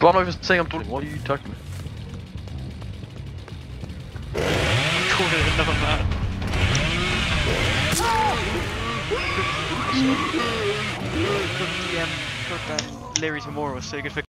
But I'm not even saying I'm talking. What are you talking about? Called another man. DM put um, Leary's memorial so good for